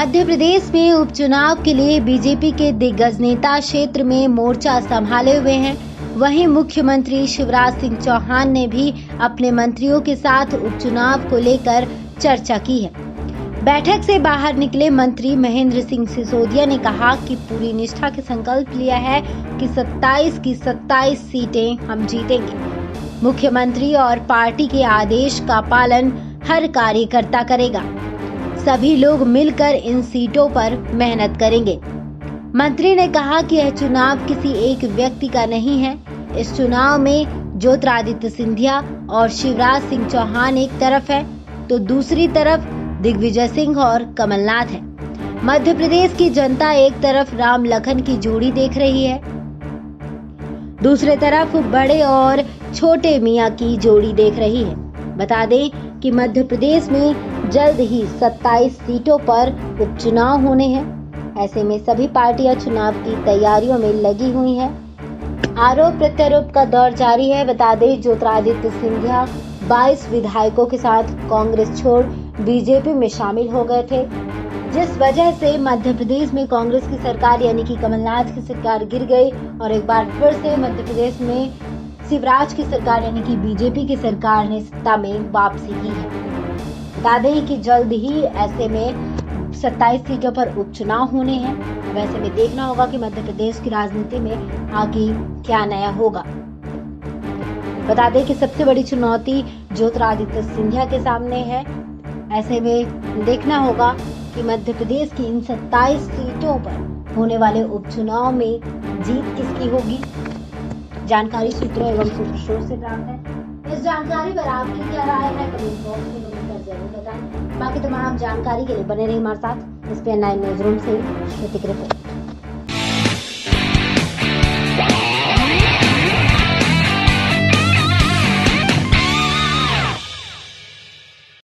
मध्य प्रदेश में उपचुनाव के लिए बीजेपी के दिग्गज नेता क्षेत्र में मोर्चा संभाले हुए हैं। वहीं मुख्यमंत्री शिवराज सिंह चौहान ने भी अपने मंत्रियों के साथ उपचुनाव को लेकर चर्चा की है। बैठक से बाहर निकले मंत्री महेंद्र सिंह सिसोदिया ने कहा कि पूरी निष्ठा के संकल्प लिया है कि 27 की 27 सीटें हम जीतेंगे। मुख्यमंत्री और पार्टी के आदेश का पालन हर कार्यकर्ता करेगा। सभी लोग मिलकर इन सीटों पर मेहनत करेंगे। मंत्री ने कहा कि यह चुनाव किसी एक व्यक्ति का नहीं है। इस चुनाव में ज्योतिरादित्य सिंधिया और शिवराज सिंह चौहान एक तरफ़ है तो दूसरी तरफ़ दिग्विजय सिंह और कमलनाथ है। मध्य प्रदेश की जनता एक तरफ़ राम लखन की जोड़ी देख रही है। दूसरे तरफ़ बड़े और छोटे मियाँ की जोड़ी देख रही है। बता दें कि मध्य प्रदेश में जल्द ही 27 सीटों पर उपचुनाव होने हैं। ऐसे में सभी पार्टियाँ चुनाव की तैयारियों में लगी हुई हैं। आरोप प्रत्यारोप का दौर जारी है। बता दें, ज्योतिरादित्य सिंधिया 22 विधायकों के साथ कांग्रेस छोड़ बीजेपी में शामिल हो गए थे। जिस वजह से मध्य प्रदेश में कांग्रेस की सरकार यानी कि कमलनाथ की सरकार गिर गई और एक बार फिर से मध्य प्रदेश में शिवराज की सरकार यानी कि बीजेपी की सरकार ने सत्ता में वापसी की है। बता दें कि जल्द ही ऐसे में 27 सीटों पर उपचुनाव होने हैं। वैसे में देखना होगा कि मध्य प्रदेश की राजनीति में आगे क्या नया होगा। बता दें कि सबसे बड़ी चुनौती ज्योतिरादित्य सिंधिया के सामने है। ऐसे में देखना होगा कि मध्य प्रदेश की इन 27 सीटों पर होने वाले उपचुनाव में जीत किसकी होगी। जानकारी सूत्रों एवं सूत्रों से प्राप्त है। इस जानकारी पर आपकी क्या राय है, कमेंट बॉक्स में कमेंट कर ज़रूर बताएँ। बाकी तमाम जानकारी के लिए बने रहिए हमारे साथ। इस पे नाइन न्यूज़ रूम से श्रुतिक रिपोर्ट